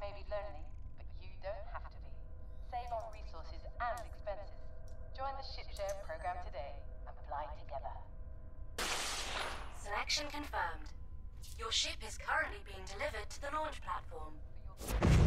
may be lonely, but you don't have to be. Save on resources and expenses. Join the Shipshare program today and fly together. Selection confirmed. Your ship is currently being delivered to the launch platform.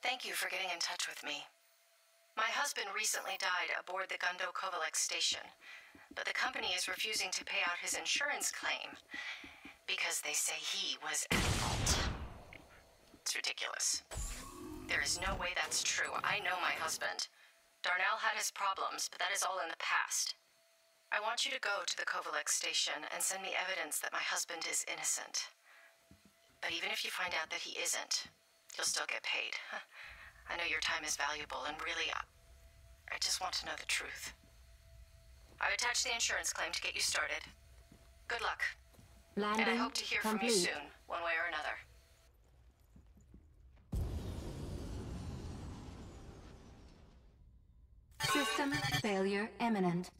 Thank you for getting in touch with me. My husband recently died aboard the Gundo Covalex station, but the company is refusing to pay out his insurance claim because they say he was at fault. It's ridiculous. There is no way that's true. I know my husband. Darnell had his problems, but that is all in the past. I want you to go to the Covalex station and send me evidence that my husband is innocent. But even if you find out that he isn't, you'll still get paid. I know your time is valuable, and really, I, just want to know the truth. I've attached the insurance claim to get you started. Good luck. Landing And I hope to hear from you soon, one way or another. System failure imminent.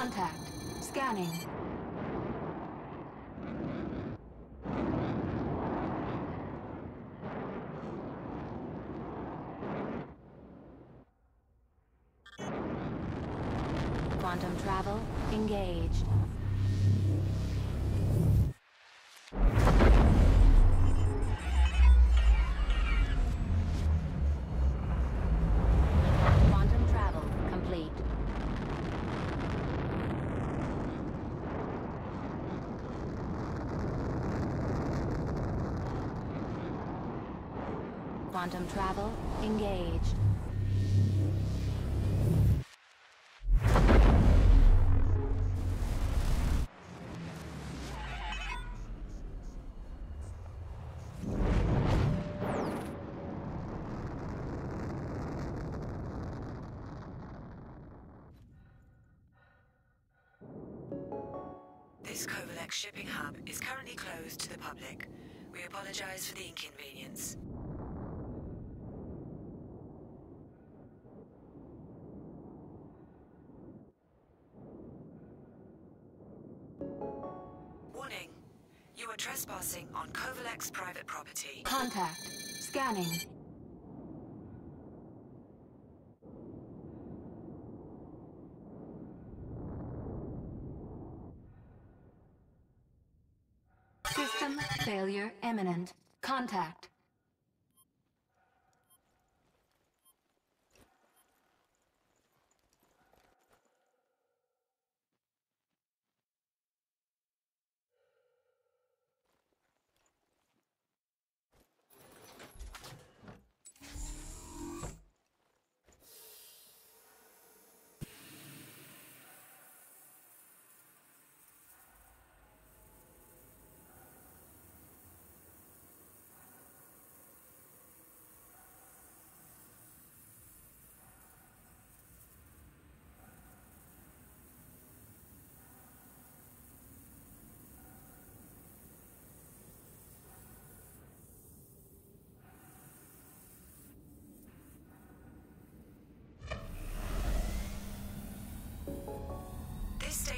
Contact. Scanning. Quantum travel engaged. You are trespassing on Covalex private property. Contact. Scanning. System failure imminent. Contact.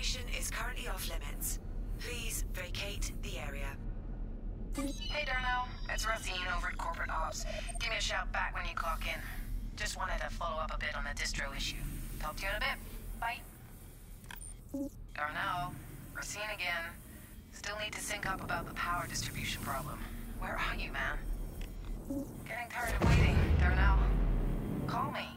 station is currently off limits. Please vacate the area. Hey, Darnell. It's Racine over at Corporate Ops. Give me a shout back when you clock in. Just wanted to follow up a bit on the distro issue. Talk to you in a bit. Bye. Darnell, Racine again. Still need to sync up about the power distribution problem. Where are you, man? Getting tired of waiting, Darnell. Call me.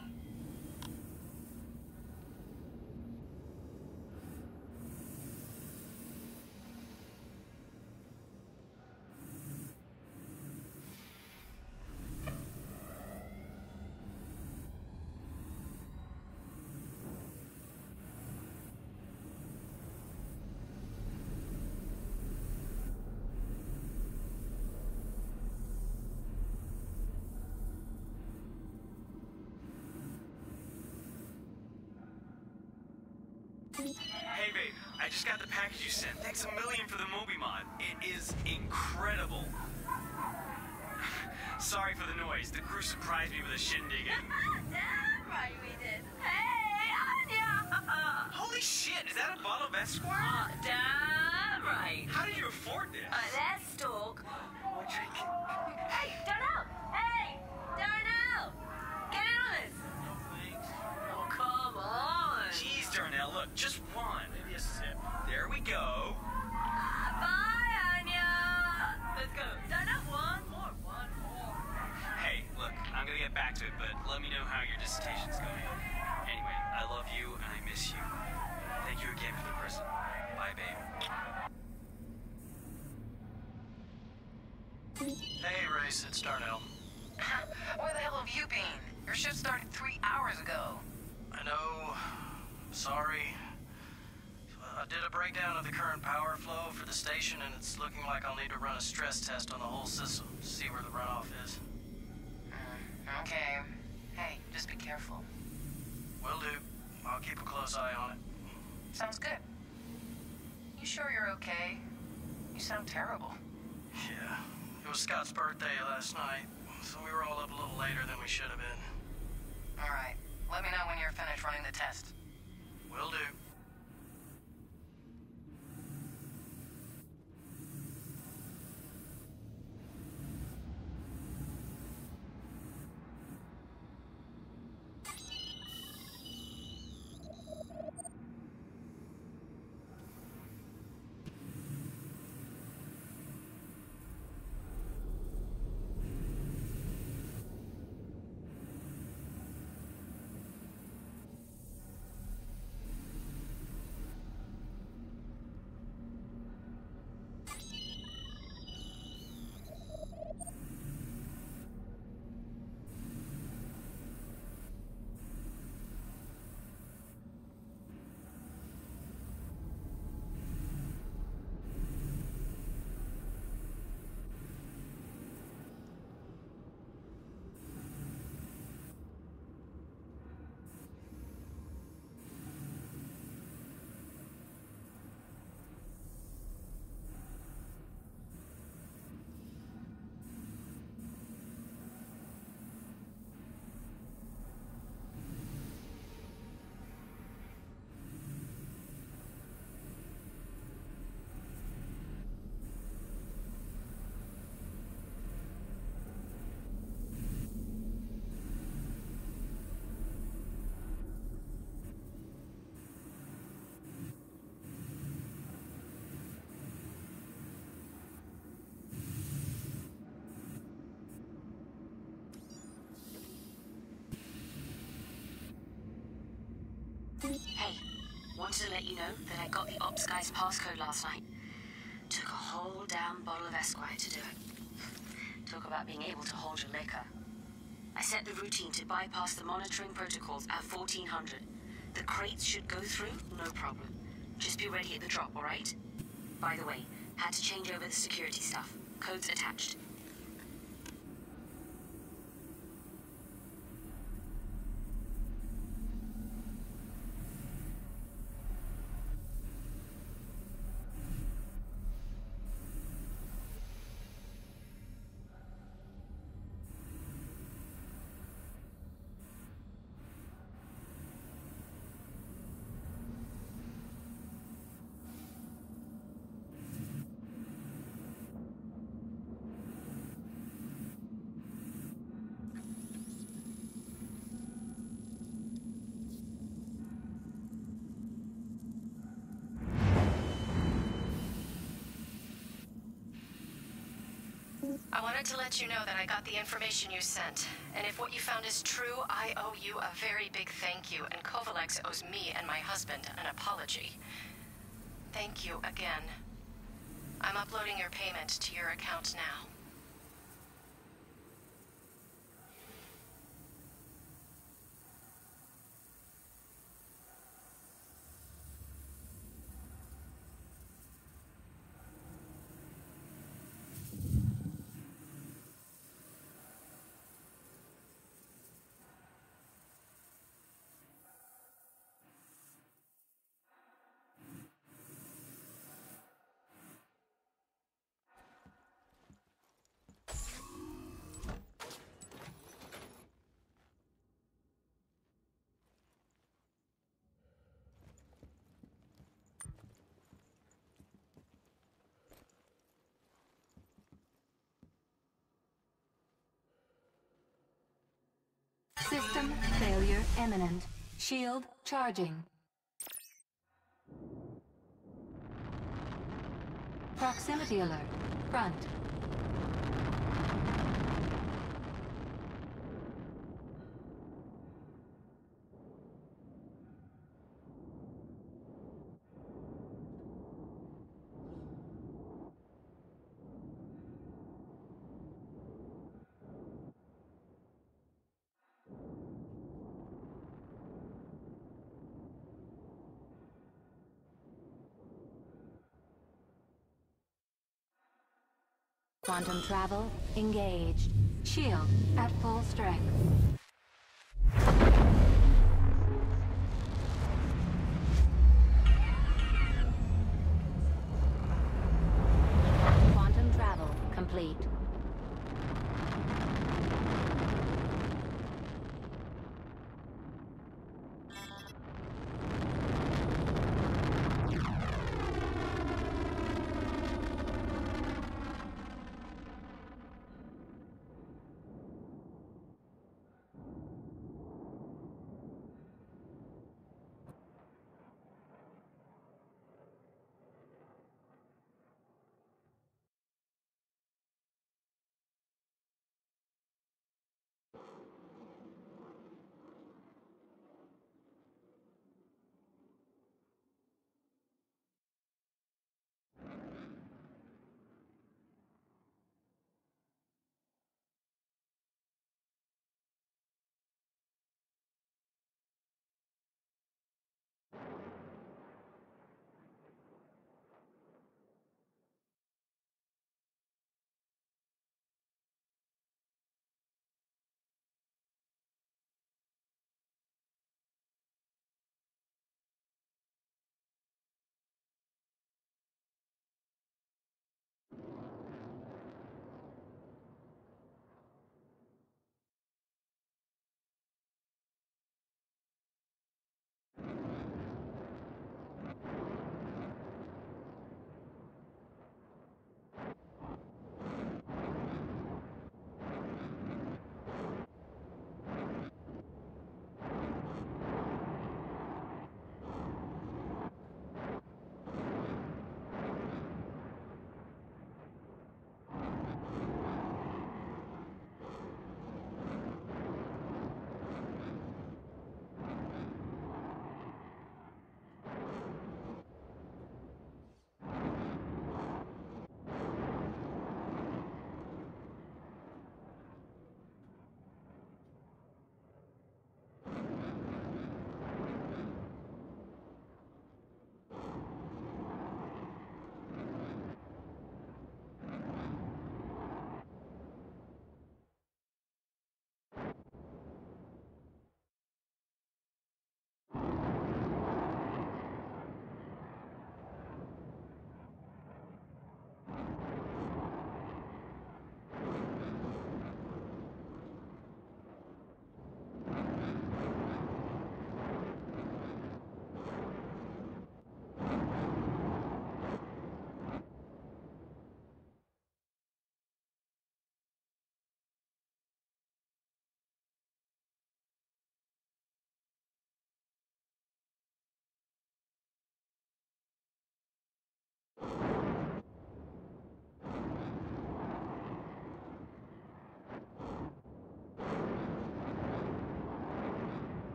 Hey babe, I just got the package you sent. Thanks a million for the Moby mod. It is incredible. Sorry for the noise. The crew surprised me with a shindig and... Right we did. Hey, Anya! Holy shit, is that a bottle of Esquire? Oh, damn right. How did you afford this? Uh, let's talk. Hey, Darnell! Hey! Look, just one. Maybe a sip. There we go. Bye, Anya! Let's go. Darnell, one more, one more. Hey, look, I'm gonna get back to it, but let me know how your dissertation's going. Anyway, I love you and I miss you. Thank you again for the present. Bye, babe. Hey, Race, it's Darnell. Where the hell have you been? Your shift started three hours ago. I know. Sorry. I did a breakdown of the current power flow for the station, and it's looking like I'll need to run a stress test on the whole system to see where the runoff is. Mm, okay. Hey, just be careful. Will do. I'll keep a close eye on it. Sounds good. You sure you're okay? You sound terrible. Yeah. It was Scott's birthday last night, so we were all up a little later than we should have been. All right. Let me know when you're finished running the test. Will do. Hey, wanted to let you know that I got the ops guy's passcode last night. Took a whole damn bottle of Esquire to do it. Talk about being able to hold your liquor. I set the routine to bypass the monitoring protocols at 1400. The crates should go through, no problem. Just be ready at the drop, alright? By the way, had to change over the security stuff. Codes attached. Wanted to let you know that I got the information you sent, and if what you found is true, I owe you a very big thank you, and Covalex owes me and my husband an apology. Thank you again. I'm uploading your payment to your account now. System failure imminent. Shield charging. Proximity alert. Front. Quantum travel engaged. Shield at full strength.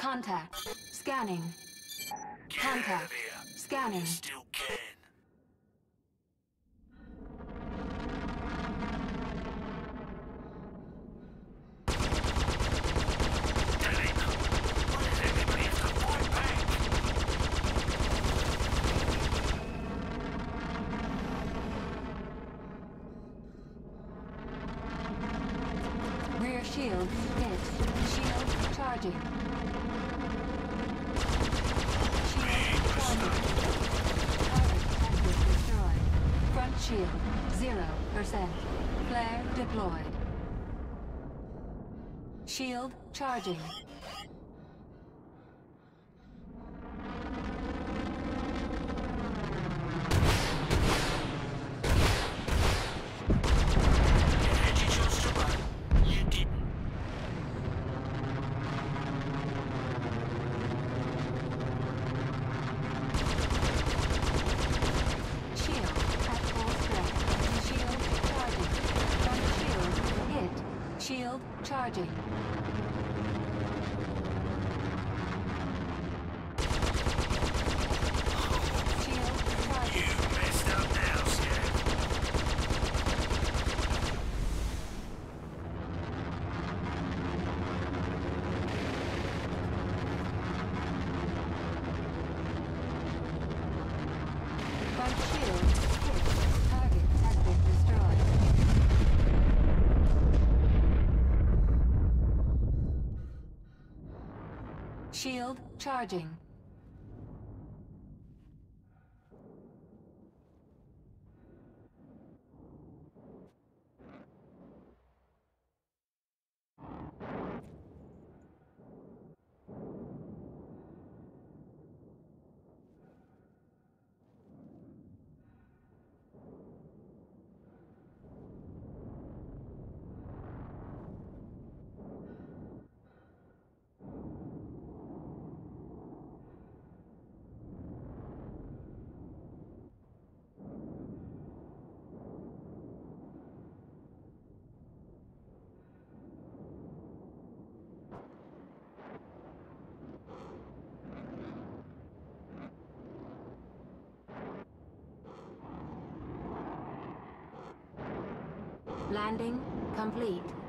Contact. Scanning. Contact. Scanning. Still can. shield hit. Shield charging. percent Flare deployed. Shield charging. 对 Shield charging. Landing complete.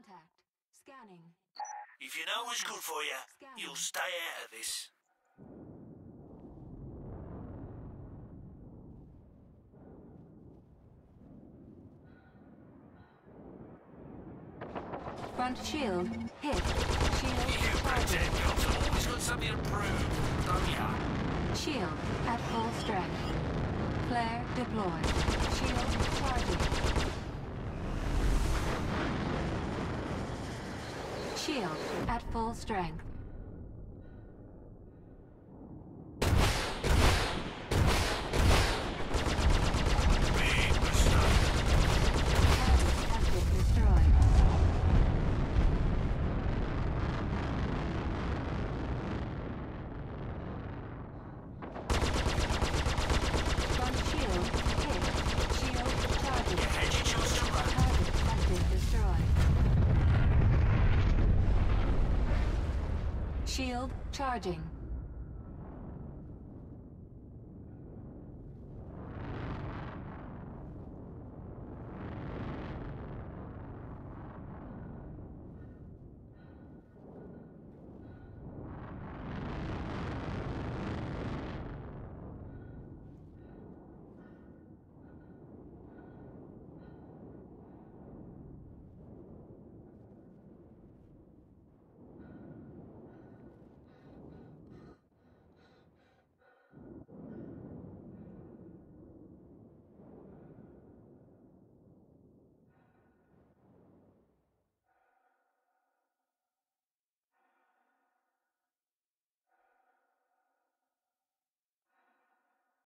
Contact. Scanning. If you know what's good for you, you'll stay out of this. Front shield. Hit. Shield You pretend have always got something to prove, don't ya? Shield at full strength. Flare deployed. Shield charging. Shield at full strength. Big mistake. Target has been destroyed. Front shield hit. Shield charging. You had your chance to run. Target has been destroyed. Shield charging.